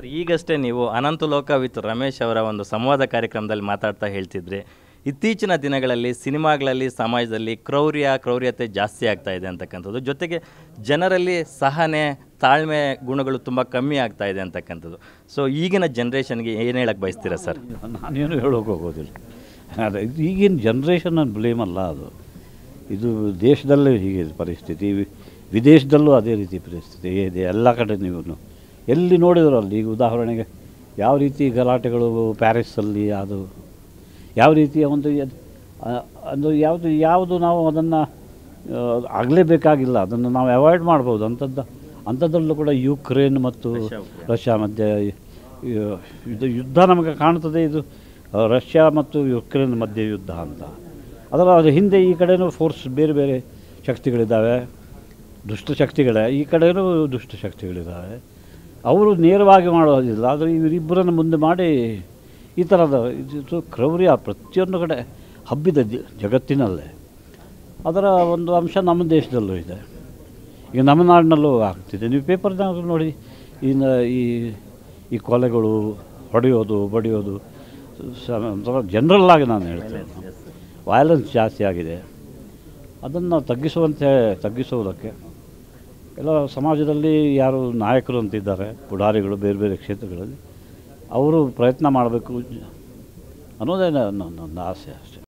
Sir, ಈಗಷ್ಟೇ ನೀವು ಅನಂತ ಲೋಕ ವಿತ್ ರಮೇಶ್ ಅವರ ಒಂದು ಸಂವಾದ ಕಾರ್ಯಕ್ರಮದಲ್ಲಿ ಮಾತಾಡ್ತಾ ಹೇಳ್ತಿದ್ರಿ. ಇತ್ತೀಚಿನ ದಿನಗಳಲ್ಲಿ ಸಿನಿಮಾಗಳಲ್ಲಿ, ಸಮಾಜದಲ್ಲಿ ಕ್ರೌರ್ಯ, ಕ್ರೌರ್ಯತೆ ಜಾಸ್ತಿ ಆಗ್ತಾ ಇದೆ ಅಂತಕ್ಕಂಥದ್ದು. ಜೊತೆಗೆ ಜನರಲ್ಲಿ ಸಹನೆ, ತಾಳ್ಮೆ ಗುಣಗಳು ತುಂಬ ಕಮ್ಮಿ ಆಗ್ತಾ ಇದೆ ಅಂತಕ್ಕಂಥದ್ದು. ಸೊ ಈಗಿನ ಜನ್ರೇಷನ್ಗೆ ಏನು ಹೇಳಕ್ಕೆ ಬಯಸ್ತೀರಾ ಸರ್? ನಾನೇನು ಹೇಳೋಕೆ ಹೋಗೋದಿಲ್ಲ. ಇದು ಈಗಿನ ಜನ್ರೇಷನ್ ಬ್ಲೇಮ್ ಅಲ್ಲ ಅದು. ಇದು ದೇಶದಲ್ಲೇ ಹೀಗೆ ಪರಿಸ್ಥಿತಿ. ವಿದೇಶದಲ್ಲೂ ಅದೇ ರೀತಿ ಪರಿಸ್ಥಿತಿ ಇದೆ. ಎಲ್ಲ ಕಡೆ ನೀವು ಎಲ್ಲಿ ನೋಡಿದ್ರು ಅಲ್ಲಿ ಈಗ ಉದಾಹರಣೆಗೆ ಯಾವ ರೀತಿ ಗಲಾಟೆಗಳು ಪ್ಯಾರಿಸಲ್ಲಿ ಅದು ಯಾವ ರೀತಿಯ ಒಂದು ಅದು ಯಾವುದು ಯಾವುದು ನಾವು ಅದನ್ನು ಆಗಲೇಬೇಕಾಗಿಲ್ಲ. ಅದನ್ನು ನಾವು ಅವಾಯ್ಡ್ ಮಾಡ್ಬೋದು. ಅಂಥದ್ದು ಅಂಥದ್ರಲ್ಲೂ ಕೂಡ ಯುಕ್ರೇನ್ ಮತ್ತು ರಷ್ಯಾ ಮಧ್ಯೆ ಇದು ಯುದ್ಧ ನಮಗೆ ಕಾಣ್ತದೆ. ಇದು ರಷ್ಯಾ ಮತ್ತು ಯುಕ್ರೇನ್ ಮಧ್ಯೆ ಯುದ್ಧ ಅಂತ. ಅದರ ಅದು ಹಿಂದೆ ಈ ಕಡೆಯೂ ಫೋರ್ಸ್ ಬೇರೆ ಬೇರೆ ಶಕ್ತಿಗಳಿದ್ದಾವೆ. ದುಷ್ಟ ಶಕ್ತಿಗಳೇ. ಈ ಕಡೆಯೂ ದುಷ್ಟ ಶಕ್ತಿಗಳಿದ್ದಾವೆ. ಅವರು ನೇರವಾಗಿ ಮಾಡೋದಿಲ್ಲ ಆದರೆ ಇವರಿಬ್ಬರನ್ನು ಮುಂದೆ ಮಾಡಿ ಈ ಥರದ ಇದು ಕ್ರೌರ್ಯ ಪ್ರತಿಯೊಂದು ಕಡೆ ಹಬ್ಬಿದ ಜಗತ್ತಿನಲ್ಲೇ. ಅದರ ಒಂದು ಅಂಶ ನಮ್ಮ ದೇಶದಲ್ಲೂ ಇದೆ. ಈಗ ನಮ್ಮ ನಾಡಿನಲ್ಲೂ ಆಗ್ತಿದೆ. ನೀವು ಪೇಪರ್ನಾಗ ನೋಡಿ ಇನ್ನು ಈ ಈ ಕೊಲೆಗಳು ಹೊಡೆಯೋದು ಬಡಿಯೋದು ಒಂಥರ ಜನ್ರಲ್ಲಾಗಿ ನಾನು ಹೇಳ್ತೇನೆ ವಯಲೆನ್ಸ್ ಜಾಸ್ತಿ ಆಗಿದೆ. ಅದನ್ನು ತಗ್ಗಿಸುವಂತೆ ತಗ್ಗಿಸುವುದಕ್ಕೆ ಎಲ್ಲ ಸಮಾಜದಲ್ಲಿ ಯಾರು ನಾಯಕರು ಅಂತಿದ್ದಾರೆ, ಪುಡಾರಿಗಳು ಬೇರೆ ಬೇರೆ ಕ್ಷೇತ್ರಗಳಲ್ಲಿ, ಅವರು ಪ್ರಯತ್ನ ಮಾಡಬೇಕು ಅನ್ನೋದೇ ನನ್ನ ಆಸೆ ಅಷ್ಟೇ.